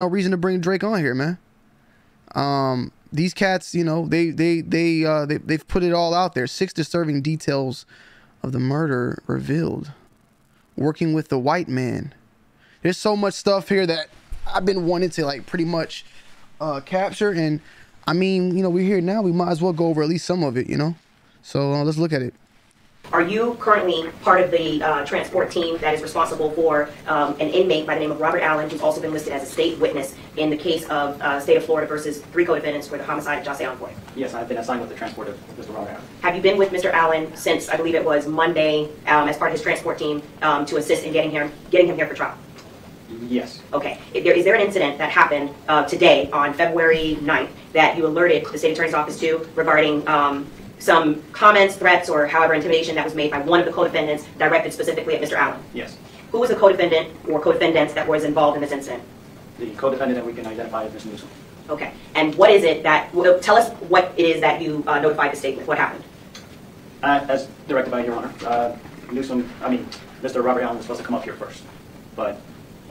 no reason to bring Drake on here, man. Um, these cats, you know, they they they uh they they've put it all out there. Six disturbing details of the murder revealed. Working with the white man. There's so much stuff here that I've been wanting to like pretty much uh capture and I mean, you know, we're here now. We might as well go over at least some of it, you know. So uh, let's look at it. Are you currently part of the uh, transport team that is responsible for um, an inmate by the name of Robert Allen, who's also been listed as a state witness in the case of uh, state of Florida versus three co-defendants for the homicide of Jahseh Onfroy? Yes, I've been assigned with the transport of Mr. Robert Allen. Have you been with Mr. Allen since I believe it was Monday um, as part of his transport team um, to assist in getting him getting him here for trial? Yes. Okay. Is there, is there an incident that happened uh, today on February 9th that you alerted the state attorney's office to regarding um, some comments, threats, or however intimidation that was made by one of the co-defendants directed specifically at Mr. Allen? Yes. Who was the co-defendant or co-defendants that was involved in this incident? The co-defendant that we can identify is Mr. Newsom. Okay. And what is it that, well, tell us what it is that you uh, notified the state with. What happened? Uh, As directed by Your Honor, uh, Newsom, I mean, Mr. Robert Allen was supposed to come up here first. But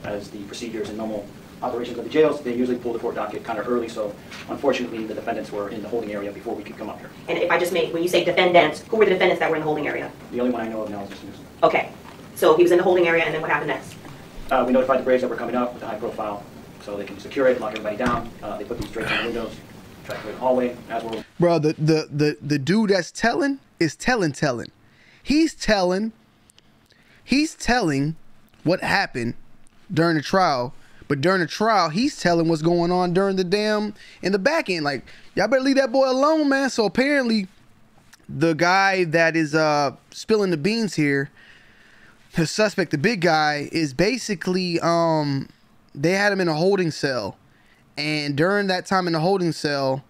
as the procedures and normal operations of the jails, they usually pull the court docket kind of early, so unfortunately, the defendants were in the holding area before we could come up here. And if I just make, when you say defendants, who were the defendants that were in the holding area? The only one I know of now is Mr. Newsom. Okay. So he was in the holding area, and then what happened next? Uh, We notified the Braves that were coming up with a high profile, so they can secure it, lock everybody down. Uh, They put these drapes on the windows, try to clear the hallway, as we're Bro, the the the, the dude that's telling is telling telling. He's telling he's telling what happened during the trial, but during the trial, he's telling what's going on during the damn in the back end. Like, y'all better leave that boy alone, man. So apparently the guy that is uh spilling the beans here, the suspect, the big guy, is basically um they had him in a holding cell. And during that time in the holding cell,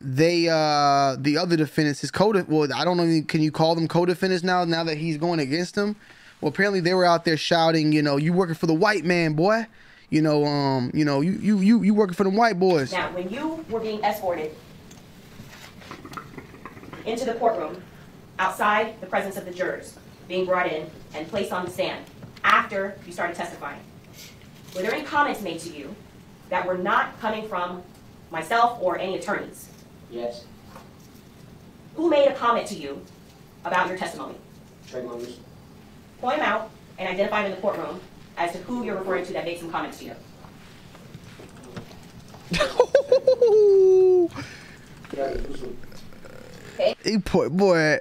they uh the other defendants his co well i don't know can you call them co-defendants now now that he's going against them well apparently they were out there shouting you know you working for the white man boy you know um you know you you you, you working for the white boys Now, when you were being escorted into the courtroom, outside the presence of the jurors, being brought in and placed on the stand, after you started testifying, were there any comments made to you that were not coming from myself or any attorneys? Yes, Who made a comment to you about your testimony? Trayvon Newsom. Point them out and identify them in the courtroom as to who you're referring to that made some comments to you. Okay? he put boy.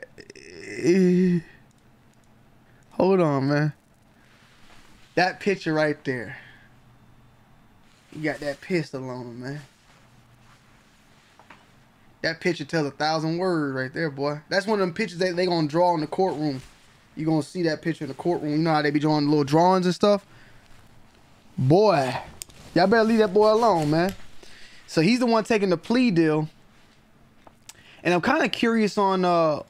Hold on man. That picture right there. You got that pistol on him man. That picture tells a thousand words right there boy. That's one of them pictures that they gonna draw in the courtroom you gonna see that picture in the courtroom. You know how they be drawing little drawings and stuff? Boy y'all better leave that boy alone man. So he's the one taking the plea deal. And I'm kind of curious on uh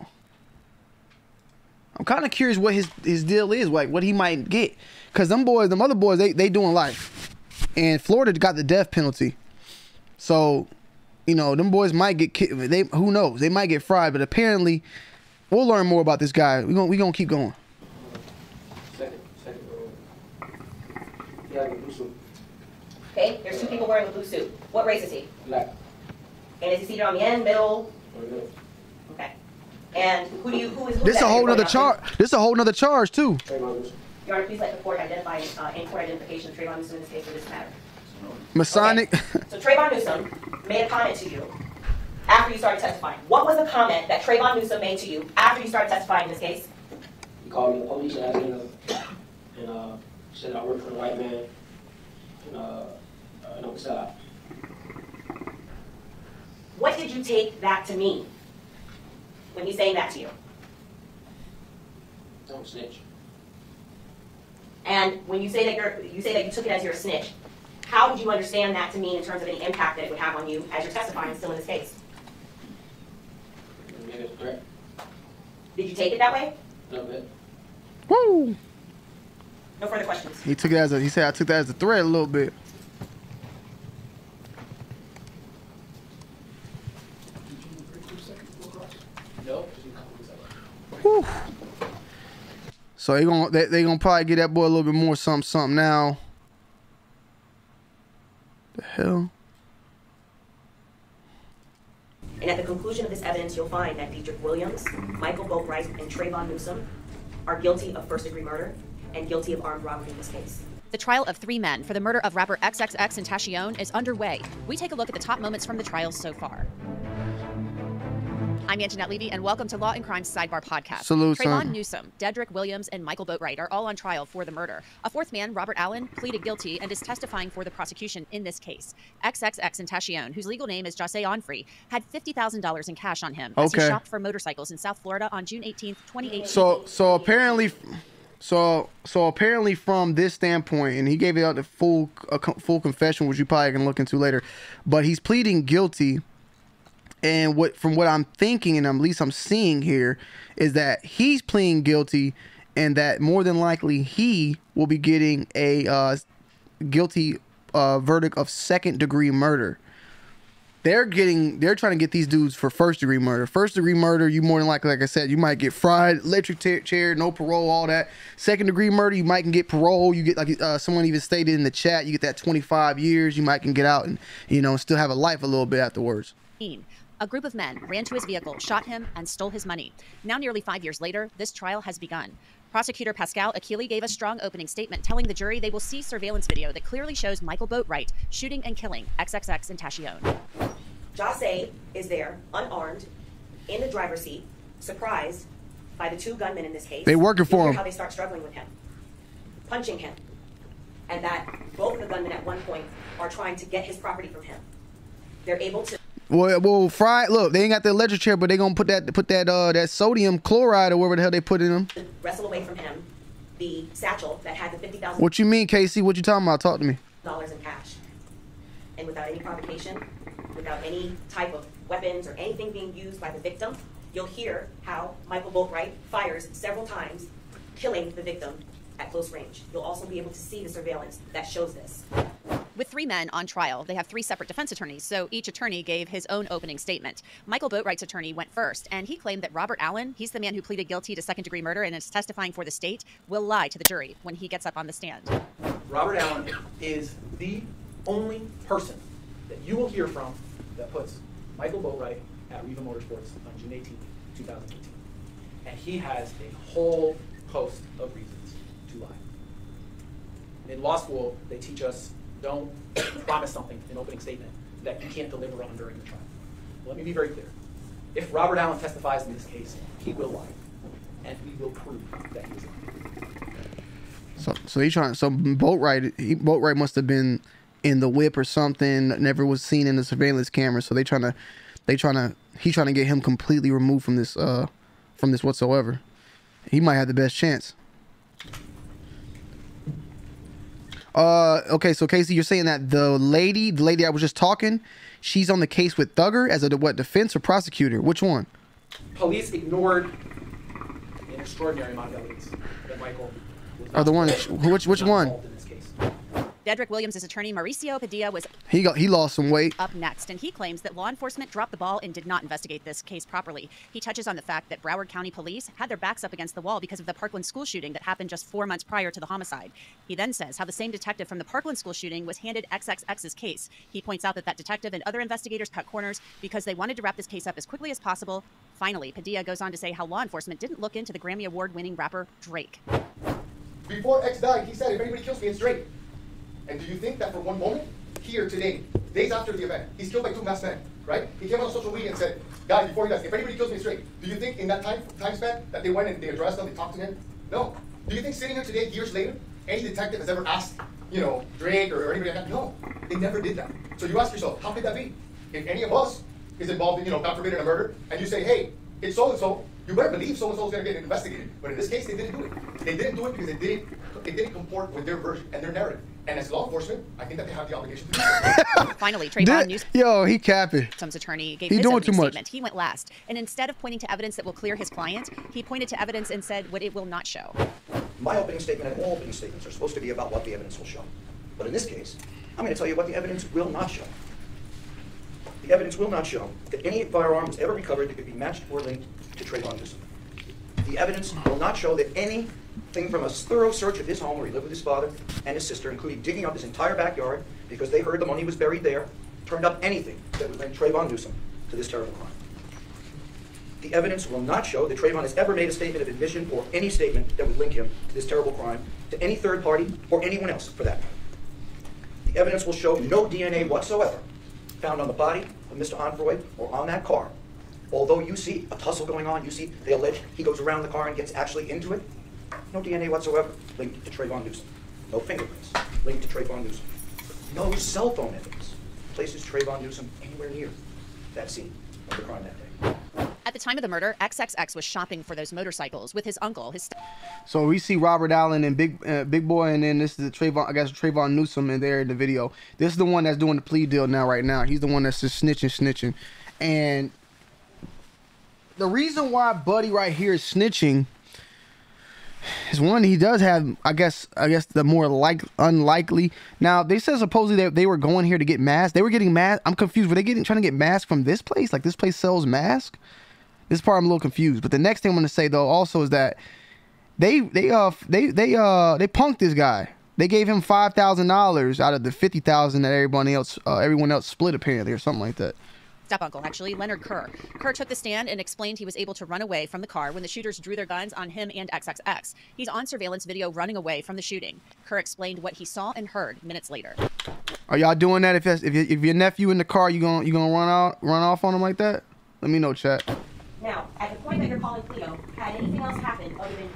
I'm kind of curious what his his deal is, like what he might get, cause them boys, them other boys, they they doing life, and Florida got the death penalty, so you know them boys might get they who knows? They might get fried, but apparently we'll learn more about this guy. We gonna we gonna keep going. Second, second row. Yeah, Newsom. Okay? There's two people wearing a blue suit. What race is he? Black. And is he seated on the end, middle? Or no? Okay. And who do you, who is? who This is a whole you're nother going charge. after? This a whole nother charge too. Your Honor, please let the court identify, uh, in court identification of Trayvon Newsom in this case for this matter. Masonic. So Trayvon Newsom made a comment to you after you started testifying. What was the comment that Trayvon Newsom made to you after you started testifying in this case? He called me the police and asked me to, and, uh, said I work for the white man, and, uh, and I'm side. What did you take that to mean when he's saying that to you? Don't snitch. And when you say that you're, you say that you took it as your snitch, how did you understand that to mean in terms of any impact that it would have on you as you're testifying still in this case? Make it a threat. Did you take it that way? A little bit. Woo. No further questions. He took it as a. He said I took that as a threat a little bit. No. Whew. So they gonna they, they gonna probably get that boy a little bit more something something now. The hell? And at the conclusion of this evidence, you'll find that Dedrick Williams, Michael Boatwright, and Trayvon Newsom are guilty of first degree murder and guilty of armed robbery in this case. The trial of three men for the murder of rapper XXXTentacion is underway. We take a look at the top moments from the trials so far. I'm Angenette Levy, and welcome to Law and Crime Sidebar Podcast. Salute, Trayvon. Newsom, Dedrick Williams, and Michael Boatwright are all on trial for the murder. A fourth man, Robert Allen, pleaded guilty and is testifying for the prosecution in this case. XXXTentacion, whose legal name is Jose Onfroy, had $50,000 in cash on him as he shopped for motorcycles in South Florida on June 18th, 2018. So so apparently, so so apparently from this standpoint, and he gave it out the full uh, a full confession, which you probably can look into later, but he's pleading guilty. And what from what I'm thinking, and at least I'm seeing here, is that he's pleading guilty, and that more than likely he will be getting a uh, guilty uh, verdict of second degree murder they're getting they're trying to get these dudes for first degree murder. First degree murder, you more than likely, like I said, you might get fried, electric chair, no parole, all that. Second degree murder, you might can get parole. You get like uh, someone even stated in the chat, you get that 25 years. You might can get out and you know still have a life a little bit afterwards. A group of men ran to his vehicle, shot him, and stole his money. Now, nearly five years later, this trial has begun. Prosecutor Pascal Achille gave a strong opening statement telling the jury they will see surveillance video that clearly shows Michael Boatwright shooting and killing XXXTentacion. Jose is there, unarmed, in the driver's seat, surprised by the two gunmen in this case. They working for him. How they start struggling with him, punching him, and that both of the gunmen at one point are trying to get his property from him. They're able to Well, well, fried. Look, they ain't got the electric chair, but they gonna put that put that uh that sodium chloride or whatever the hell they put in them. wrestle away from him the satchel that had the fifty thousand What you mean, Casey? What you talking about? Talk to me. dollars in cash. And without any provocation, without any type of weapons or anything being used by the victim, you'll hear how Michael Boatwright fires several times, killing the victim at close range. You'll also be able to see the surveillance that shows this. With three men on trial, they have three separate defense attorneys, so each attorney gave his own opening statement. Michael Boatwright's attorney went first, and he claimed that Robert Allen, he's the man who pleaded guilty to second degree murder and is testifying for the state, will lie to the jury when he gets up on the stand. Robert Allen is the only person that you will hear from that puts Michael Boatwright at Riva Motorsports on June 18, 2018. And he has a whole host of reasons to lie. In law school, they teach us don't promise something in opening statement that you can't deliver on during the trial. Let me be very clear. If Robert Allen testifies in this case, he will lie. And we will prove that he is lying. So so he trying. So Boatwright, he, Boatwright must have been in the whip or something. Never was seen in the surveillance camera. So they trying to, they trying to, he trying to get him completely removed from this, uh, from this whatsoever. He might have the best chance. Uh, okay, so Casey, you're saying that the lady, the lady I was just talking, she's on the case with Thugger as a what defense or prosecutor? Which one? police ignored an extraordinary amount of evidence that Michael was Or the one which- which one? involved in this case. Dedrick Williams' attorney, Mauricio Padilla, was He got he lost some weight. up next, and he claims that law enforcement dropped the ball and did not investigate this case properly. He touches on the fact that Broward County police had their backs up against the wall because of the Parkland school shooting that happened just four months prior to the homicide. He then says how the same detective from the Parkland school shooting was handed XXX's case. He points out that that detective and other investigators cut corners because they wanted to wrap this case up as quickly as possible. Finally, Padilla goes on to say how law enforcement didn't look into the Grammy Award winning rapper Drake. Before X died, he said, if anybody kills me, it's Drake. And do you think that for one moment, here today, days after the event, he's killed by two masked men, right? He came on social media and said, guys, before he dies, if anybody kills me, Drake. Do you think in that time, time span that they went and they addressed him, they talked to him? No. Do you think sitting here today, years later, any detective has ever asked, you know, Drake or, or anybody like that? No. They never did that. So you ask yourself, how could that be? If any of us is involved in, you know, God forbid, in a murder, and you say, hey, it's so-and-so, you better believe so-and-so is going to get investigated. But in this case, they didn't do it. They didn't do it because they didn't, it didn't comport with their version and their narrative. And as law enforcement, I think that they have the obligation to do so. Finally, Trayvon Did- News. Yo, he capping. Newsom's attorney gave He his doing opening too much. statement. He went last, and instead of pointing to evidence that will clear his client, he pointed to evidence and said what it will not show. My opening statement and all opening statements are supposed to be about what the evidence will show. But in this case, I'm going to tell you what the evidence will not show. The evidence will not show that any firearm was ever recovered that could be matched or linked to Trayvon Newsom. The evidence will not show that anything from a thorough search of his home where he lived with his father and his sister, including digging up his entire backyard, because they heard the money was buried there, turned up anything that would link Trayvon Newsom to this terrible crime. The evidence will not show that Trayvon has ever made a statement of admission or any statement that would link him to this terrible crime to any third party or anyone else for that matter. The evidence will show no DNA whatsoever found on the body of Mr. Onfroy or on that car. Although you see a tussle going on, you see they allege he goes around the car and gets actually into it. No DNA whatsoever linked to Trayvon Newsom. No fingerprints linked to Trayvon Newsom. No cell phone evidence places Trayvon Newsom anywhere near that scene of the crime that day. At the time of the murder, XXX was shopping for those motorcycles with his uncle, his So we see Robert Allen and Big uh, Big Boy, and then this is the Trayvon. I guess Trayvon Newsom in there in the video. This is the one that's doing the plea deal now, right now. He's the one that's just snitching, snitching, and the reason why Buddy right here is snitching is one he does have. I guess I guess the more like unlikely. Now they said supposedly that they were going here to get masks. They were getting masks. I'm confused. Were they getting trying to get masks from this place? Like this place sells masks. This part I'm a little confused. But the next thing I'm gonna say though also is that they they uh they they uh they punked this guy. They gave him five thousand dollars out of the fifty thousand that everybody else uh, everyone else split apparently or something like that. Step uncle, actually, Leonard Kerr. Kerr took the stand and explained he was able to run away from the car when the shooters drew their guns on him and XXX. He's on surveillance video running away from the shooting. Kerr explained what he saw and heard minutes later. Are y'all doing that? If that's, if your- if your nephew in the car, you gonna you gonna run out run off on him like that? Let me know, chat. Now, at the point that you're calling Cleo, had anything else happened other than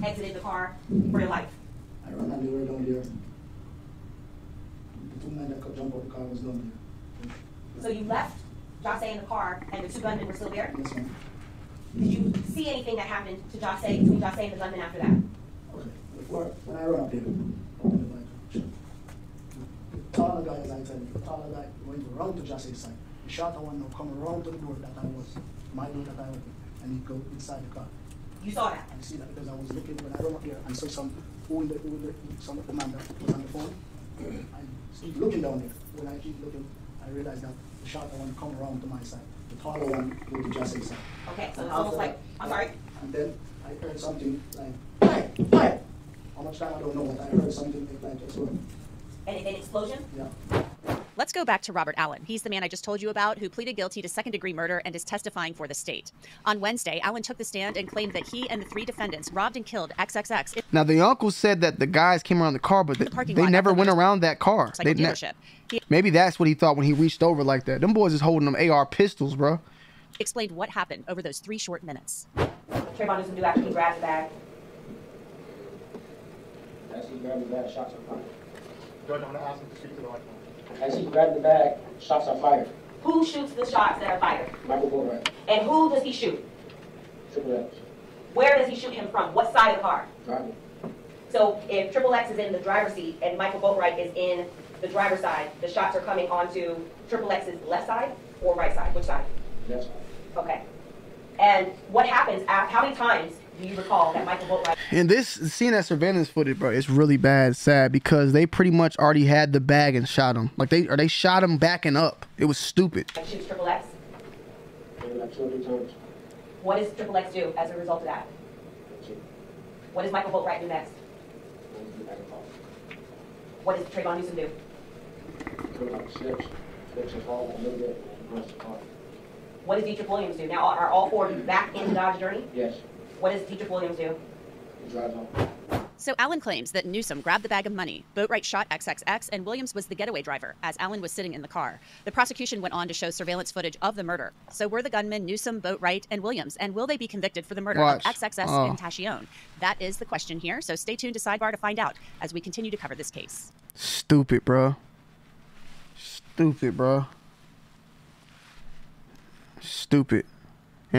you exited the car for your life? I ran and they were down there. The two men that could jump out the car was down there. So you left Jose in the car and the two gunmen were still there? Yes, ma'am. Did you see anything that happened to Jose, between Jose and the gunman after that? Okay. Before, when I there, opened the. Taller guy, as I tell you, the taller guy went around to Jose's side. He shot The one now come around to the door that I was, my door that I opened, and he go inside the car. You saw that? I see that because I was looking when I run up here and saw some who in the, who in the some of the man that was on the phone. I keep looking down there. When I keep looking, I realize that the shorter one come around to my side. The taller one to Jose's side. Okay, so And it's almost like, I'm sorry? And then I heard something like, fire, fire. How much time I don't know, but I heard something like that as well. An explosion? Yeah. Let's go back to Robert Allen. He's the man I just told you about who pleaded guilty to second degree murder and is testifying for the state. On Wednesday, Allen took the stand and claimed that he and the three defendants robbed and killed XXX Now the uncle said that the guys came around the car, but they, parking they lot never went around that car. They ne- dealership. He Maybe that's what he thought when he reached over like that. Them boys is holding them AR pistols, bro. explained what happened over those three short minutes. Trayvon Newsom do after he grabs the bag. As he grabbed the bag, shots are fired. Judge, I'm gonna ask him to speak to the microphone. As he grabbed the bag, shots are fired. Who shoots the shots that are fired? Michael Boatwright, And who does he shoot? Triple X, Where does he shoot him from? What side of the car? driver. So if Triple X is in the driver's seat and Michael Boatwright is in the driver's side, the shots are coming onto Triple X's left side or right side? Which side? That's Okay. And what happens, af- how many times you recall that Michael Boatwright And this seeing that surveillance footage, bro, it's really bad, sad because they pretty much already had the bag and shot him. Like they or they shot him backing up. It was stupid. shoots Triple X? maybe like two or three times. What does Triple X do as a result of that? What does Michael Boatwright do next? And he back and forth. What does Trayvon Newsom do? Triple X slips, slips and falls a little bit and runs the car. What does Dedrick Williams do? Now, are are all four back in the Dodge journey? Yes, What does Dedrick Williams do? he drives off. So Allen claims that Newsom grabbed the bag of money, Boatwright shot XXX, and Williams was the getaway driver as Allen was sitting in the car. The prosecution went on to show surveillance footage of the murder. So were the gunmen Newsom, Boatwright, and Williams, and will they be convicted for the murder Watch. of XXS Oh. and Tachione? That is the question here. So stay tuned to Sidebar to find out as we continue to cover this case. Stupid, bro. Stupid, bro. Stupid.